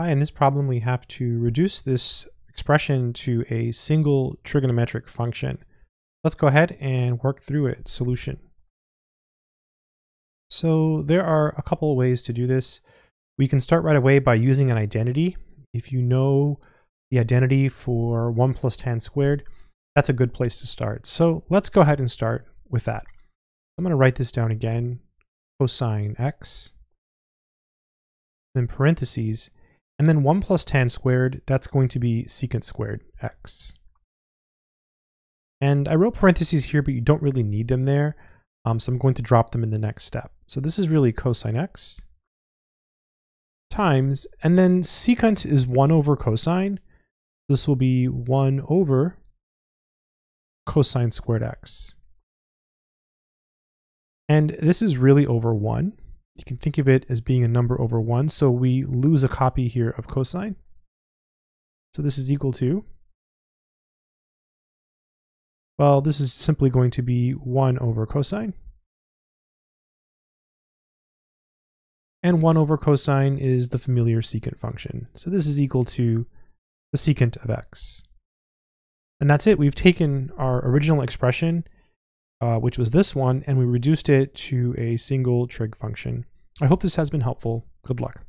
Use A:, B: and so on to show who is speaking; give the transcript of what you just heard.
A: Hi, in this problem we have to reduce this expression to a single trigonometric function. Let's go ahead and work through it. Solution. So there are a couple of ways to do this. We can start right away by using an identity. If you know the identity for 1 plus tan squared, that's a good place to start. So let's go ahead and start with that. I'm going to write this down again, cosine x, then parentheses, and then 1 plus tan squared, that's going to be secant squared x. And I wrote parentheses here, but you don't really need them there. Um, so I'm going to drop them in the next step. So this is really cosine x times, and then secant is 1 over cosine. This will be 1 over cosine squared x. And this is really over 1. You can think of it as being a number over 1, so we lose a copy here of cosine. So this is equal to, well, this is simply going to be 1 over cosine. And 1 over cosine is the familiar secant function. So this is equal to the secant of x. And that's it. We've taken our original expression uh, which was this one, and we reduced it to a single trig function. I hope this has been helpful. Good luck.